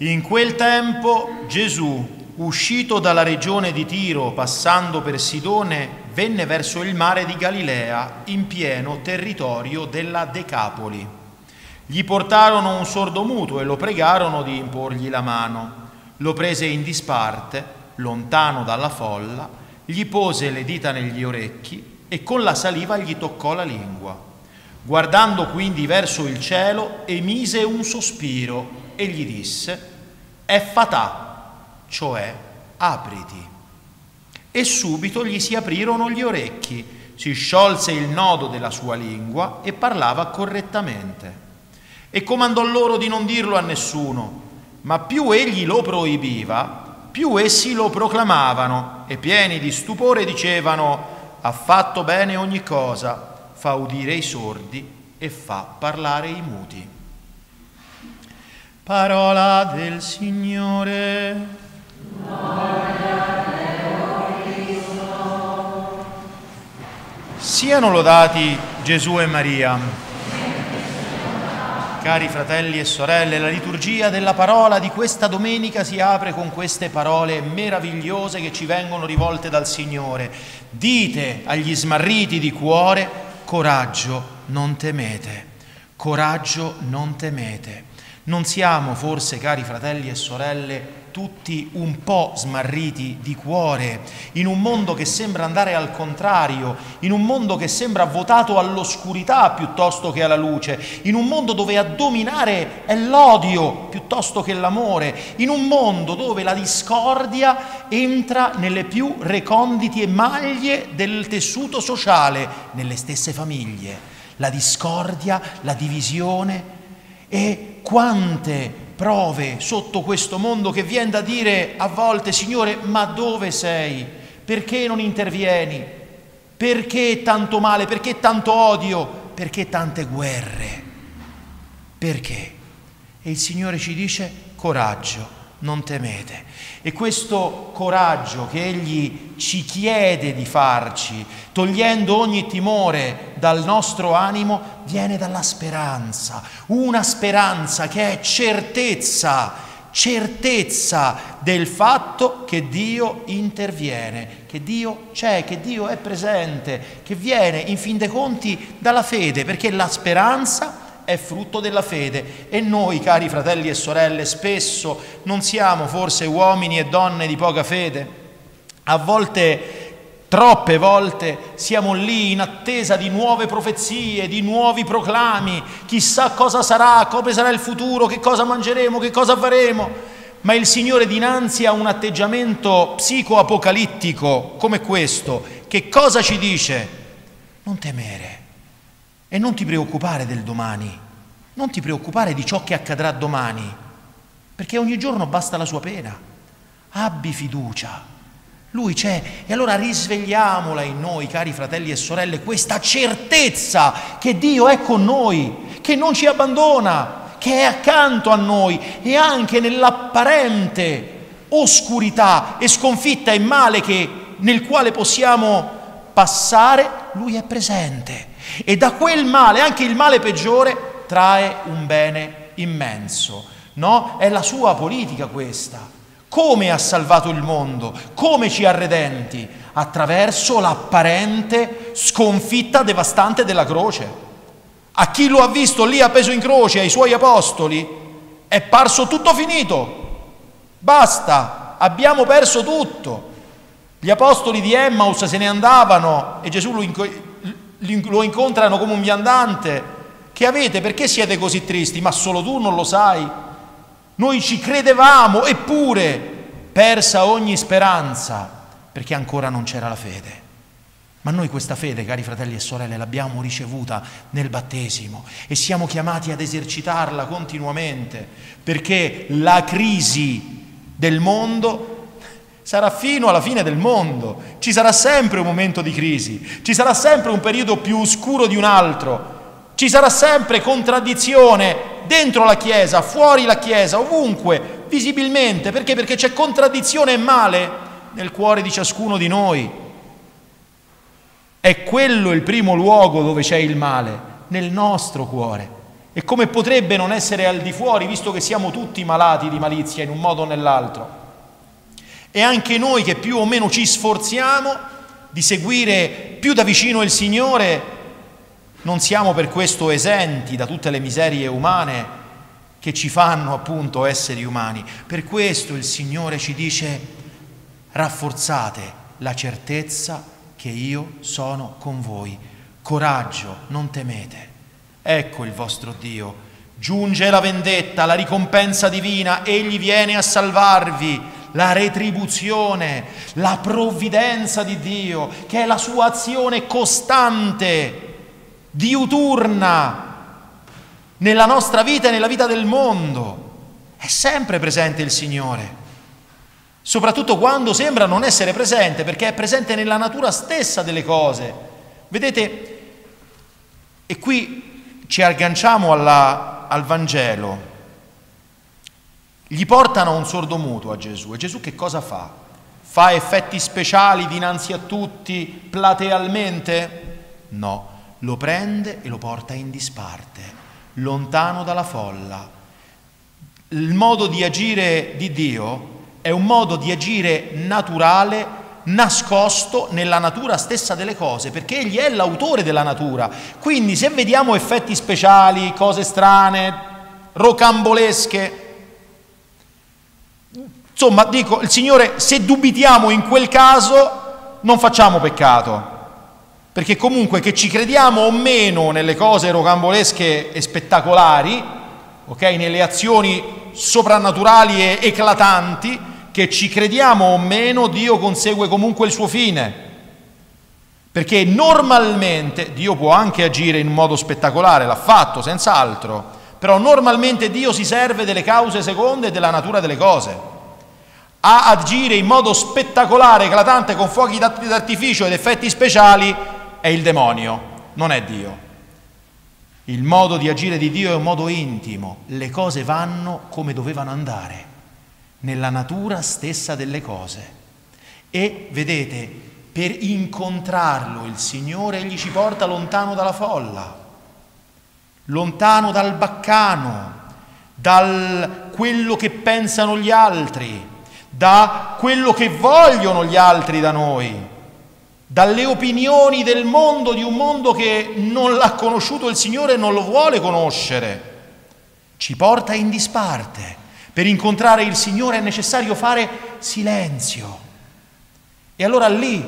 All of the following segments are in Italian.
In quel tempo Gesù, uscito dalla regione di Tiro, passando per Sidone, venne verso il mare di Galilea, in pieno territorio della Decapoli. Gli portarono un sordomuto e lo pregarono di imporgli la mano. Lo prese in disparte, lontano dalla folla, gli pose le dita negli orecchi e con la saliva gli toccò la lingua. Guardando quindi verso il cielo, emise un sospiro e gli disse, è fatà, cioè apriti. E subito gli si aprirono gli orecchi, si sciolse il nodo della sua lingua e parlava correttamente. E comandò loro di non dirlo a nessuno, ma più egli lo proibiva, più essi lo proclamavano e pieni di stupore dicevano, ha fatto bene ogni cosa, fa udire i sordi e fa parlare i muti. Parola del Signore. Siano lodati Gesù e Maria. Cari fratelli e sorelle, la liturgia della parola di questa domenica si apre con queste parole meravigliose che ci vengono rivolte dal Signore. Dite agli smarriti di cuore, coraggio, non temete. Coraggio, non temete. Non siamo forse, cari fratelli e sorelle, tutti un po' smarriti di cuore, in un mondo che sembra andare al contrario, in un mondo che sembra votato all'oscurità piuttosto che alla luce, in un mondo dove a dominare è l'odio piuttosto che l'amore, in un mondo dove la discordia entra nelle più reconditi maglie del tessuto sociale, nelle stesse famiglie. La discordia, la divisione e quante prove sotto questo mondo che viene da dire a volte, Signore, ma dove sei? Perché non intervieni? Perché tanto male? Perché tanto odio? Perché tante guerre? Perché? E il Signore ci dice coraggio, non temete. E questo coraggio che Egli ci chiede di farci, togliendo ogni timore dal nostro animo, viene dalla speranza, una speranza che è certezza, certezza del fatto che Dio interviene, che Dio c'è, che Dio è presente, che viene in fin dei conti dalla fede, perché la speranza è frutto della fede e noi, cari fratelli e sorelle, spesso non siamo forse uomini e donne di poca fede. A volte, troppe volte, siamo lì in attesa di nuove profezie, di nuovi proclami, chissà cosa sarà, come sarà il futuro, che cosa mangeremo, che cosa faremo. Ma il Signore dinanzi a un atteggiamento psicoapocalittico come questo, che cosa ci dice? Non temere e non ti preoccupare del domani, non ti preoccupare di ciò che accadrà domani, perché ogni giorno basta la sua pena. Abbi fiducia, lui c'è e allora risvegliamola in noi, cari fratelli e sorelle, questa certezza che Dio è con noi, che non ci abbandona, che è accanto a noi e anche nell'apparente oscurità e sconfitta e male che, nel quale possiamo passare, Lui è presente. E da quel male, anche il male peggiore, trae un bene immenso. No? È la sua politica questa. Come ha salvato il mondo? Come ci ha redenti? Attraverso l'apparente sconfitta devastante della croce. A chi lo ha visto lì appeso in croce, ai suoi apostoli, è parso tutto finito. Basta, abbiamo perso tutto. Gli apostoli di Emmaus se ne andavano e Gesù lo, lo incontrano come un viandante. Che avete? Perché siete così tristi? Ma solo tu non lo sai. Noi ci credevamo, eppure persa ogni speranza, perché ancora non c'era la fede. Ma noi questa fede, cari fratelli e sorelle, l'abbiamo ricevuta nel battesimo e siamo chiamati ad esercitarla continuamente, perché la crisi del mondo sarà fino alla fine del mondo, ci sarà sempre un momento di crisi, ci sarà sempre un periodo più oscuro di un altro, ci sarà sempre contraddizione dentro la Chiesa, fuori la Chiesa, ovunque, visibilmente, perché? Perché c'è contraddizione e male nel cuore di ciascuno di noi. È quello il primo luogo dove c'è il male, nel nostro cuore. E come potrebbe non essere al di fuori, visto che siamo tutti malati di malizia in un modo o nell'altro? E anche noi che più o meno ci sforziamo di seguire più da vicino il Signore, non siamo per questo esenti da tutte le miserie umane che ci fanno appunto esseri umani. Per questo il Signore ci dice rafforzate la certezza che io sono con voi. Coraggio, non temete. Ecco il vostro Dio. Giunge la vendetta, la ricompensa divina, egli viene a salvarvi. La retribuzione, la provvidenza di Dio, che è la sua azione costante, diuturna, nella nostra vita e nella vita del mondo. È sempre presente il Signore, soprattutto quando sembra non essere presente, perché è presente nella natura stessa delle cose. Vedete, e qui ci agganciamo alla, al Vangelo. Gli portano un sordo muto a Gesù e Gesù che cosa fa? Fa effetti speciali dinanzi a tutti platealmente? No, lo prende e lo porta in disparte lontano dalla folla. Il modo di agire di Dio è un modo di agire naturale, nascosto nella natura stessa delle cose, perché Egli è l'autore della natura. Quindi se vediamo effetti speciali, cose strane, rocambolesche, insomma dico, il Signore, se dubitiamo in quel caso, non facciamo peccato perché comunque che ci crediamo o meno nelle cose rocambolesche e spettacolari, ok, nelle azioni soprannaturali e eclatanti, che ci crediamo o meno, Dio consegue comunque il suo fine. Perché normalmente Dio può anche agire in modo spettacolare, l'ha fatto senz'altro, però normalmente Dio si serve delle cause seconde e della natura delle cose. A agire in modo spettacolare, eclatante, con fuochi d'artificio ed effetti speciali, è il demonio, non è Dio. Il modo di agire di Dio è un modo intimo, le cose vanno come dovevano andare, nella natura stessa delle cose. E vedete, per incontrarlo il Signore egli ci porta lontano dalla folla, lontano dal baccano, da quello che pensano gli altri, da quello che vogliono gli altri da noi dalle opinioni del mondo, di un mondo che non l'ha conosciuto il Signore e non lo vuole conoscere. Ci porta in disparte. Per incontrare il Signore è necessario fare silenzio. E allora lì,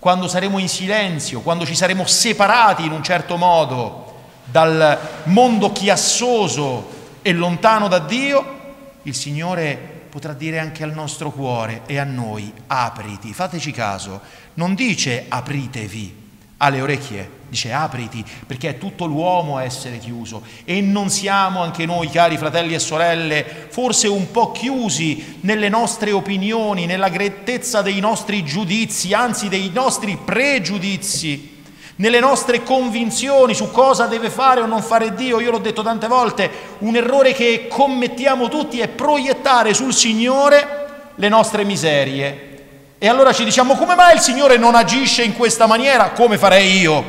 quando saremo in silenzio, quando ci saremo separati in un certo modo dal mondo chiassoso e lontano da Dio, il Signore potrà dire anche al nostro cuore e a noi, apriti, fateci caso, non dice apritevi alle orecchie, dice apriti, perché è tutto l'uomo a essere chiuso. E non siamo anche noi, cari fratelli e sorelle, forse un po' chiusi nelle nostre opinioni, nella grettezza dei nostri giudizi, anzi dei nostri pregiudizi nelle nostre convinzioni su cosa deve fare o non fare Dio. Io l'ho detto tante volte, un errore che commettiamo tutti è proiettare sul Signore le nostre miserie. E allora ci diciamo come mai il Signore non agisce in questa maniera? Come farei io,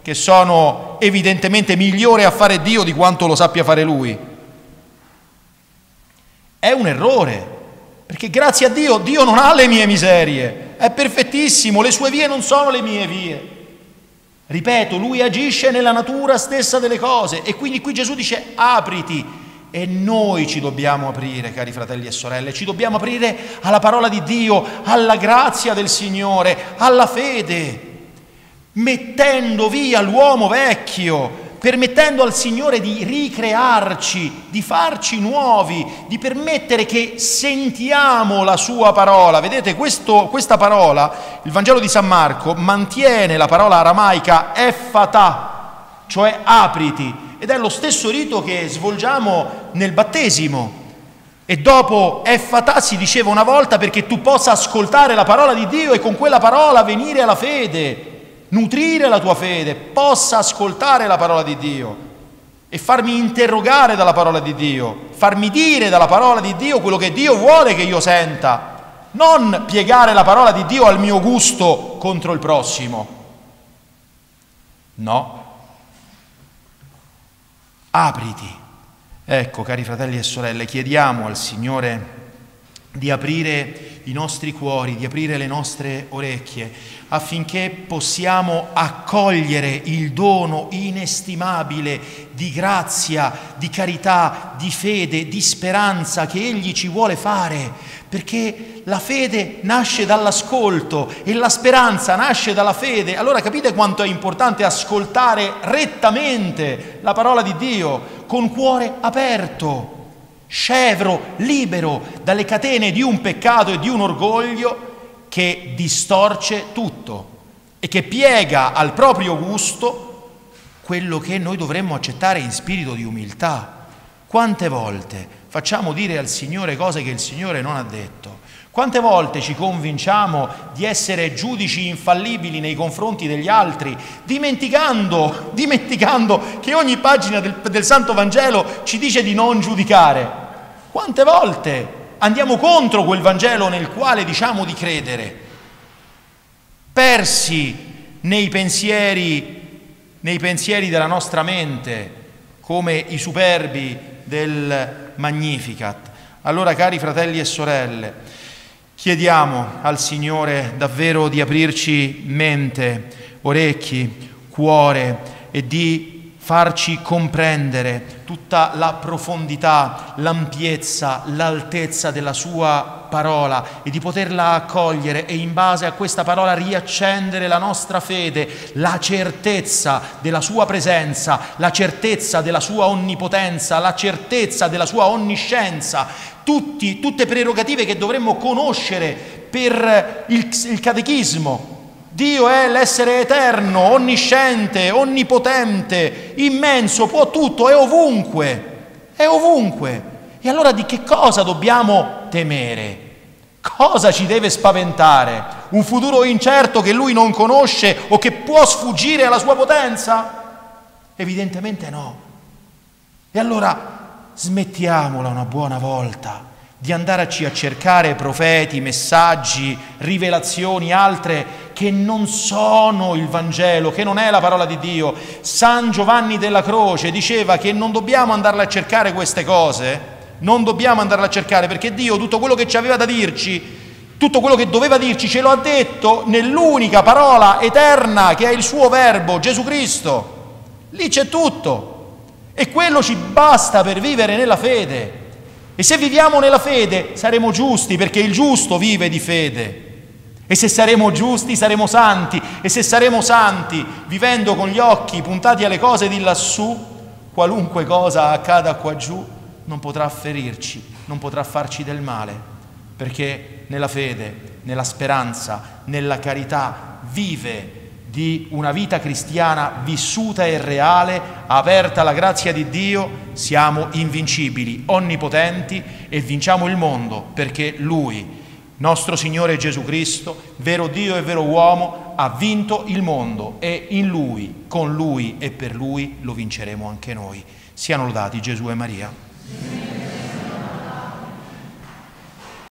che sono evidentemente migliore a fare Dio di quanto lo sappia fare Lui? È un errore, perché grazie a Dio Dio non ha le mie miserie, è perfettissimo, le sue vie non sono le mie vie. Ripeto, lui agisce nella natura stessa delle cose e quindi qui Gesù dice apriti. E noi ci dobbiamo aprire, cari fratelli e sorelle, ci dobbiamo aprire alla parola di Dio, alla grazia del Signore, alla fede, mettendo via l'uomo vecchio permettendo al Signore di ricrearci, di farci nuovi, di permettere che sentiamo la sua parola. Vedete, questo, questa parola, il Vangelo di San Marco, mantiene la parola aramaica effata, cioè apriti, ed è lo stesso rito che svolgiamo nel battesimo. E dopo effata si diceva una volta perché tu possa ascoltare la parola di Dio e con quella parola venire alla fede nutrire la tua fede, possa ascoltare la parola di Dio e farmi interrogare dalla parola di Dio, farmi dire dalla parola di Dio quello che Dio vuole che io senta, non piegare la parola di Dio al mio gusto contro il prossimo. No. apriti. Ecco, cari fratelli e sorelle, chiediamo al Signore di aprire i nostri cuori, di aprire le nostre orecchie, affinché possiamo accogliere il dono inestimabile di grazia, di carità, di fede, di speranza che Egli ci vuole fare, perché la fede nasce dall'ascolto e la speranza nasce dalla fede. Allora capite quanto è importante ascoltare rettamente la parola di Dio, con cuore aperto scevro, libero dalle catene di un peccato e di un orgoglio che distorce tutto e che piega al proprio gusto quello che noi dovremmo accettare in spirito di umiltà. Quante volte facciamo dire al Signore cose che il Signore non ha detto? Quante volte ci convinciamo di essere giudici infallibili nei confronti degli altri, dimenticando, dimenticando che ogni pagina del, del Santo Vangelo ci dice di non giudicare? Quante volte andiamo contro quel Vangelo nel quale diciamo di credere, persi nei pensieri, nei pensieri della nostra mente, come i superbi del Magnificat. Allora, cari fratelli e sorelle, chiediamo al Signore davvero di aprirci mente, orecchi, cuore e di farci comprendere tutta la profondità, l'ampiezza, l'altezza della sua parola e di poterla accogliere e in base a questa parola riaccendere la nostra fede, la certezza della sua presenza, la certezza della sua onnipotenza, la certezza della sua onniscienza, tutti, tutte prerogative che dovremmo conoscere per il, il catechismo, Dio è l'essere eterno, onnisciente, onnipotente, immenso, può tutto, è ovunque, è ovunque. E allora di che cosa dobbiamo temere? Cosa ci deve spaventare? Un futuro incerto che lui non conosce o che può sfuggire alla sua potenza? Evidentemente no. E allora smettiamola una buona volta di andarci a cercare profeti, messaggi, rivelazioni, altre che non sono il Vangelo, che non è la parola di Dio. San Giovanni della Croce diceva che non dobbiamo andarle a cercare queste cose, non dobbiamo andarle a cercare perché Dio tutto quello che ci aveva da dirci, tutto quello che doveva dirci ce lo ha detto nell'unica parola eterna che è il suo verbo, Gesù Cristo. Lì c'è tutto e quello ci basta per vivere nella fede. E se viviamo nella fede saremo giusti perché il giusto vive di fede. E se saremo giusti saremo santi. E se saremo santi vivendo con gli occhi puntati alle cose di lassù, qualunque cosa accada qua giù non potrà ferirci, non potrà farci del male. Perché nella fede, nella speranza, nella carità vive di una vita cristiana vissuta e reale, aperta alla grazia di Dio, siamo invincibili, onnipotenti e vinciamo il mondo perché Lui, nostro Signore Gesù Cristo, vero Dio e vero uomo, ha vinto il mondo e in Lui, con Lui e per Lui lo vinceremo anche noi. Siano lodati Gesù e Maria.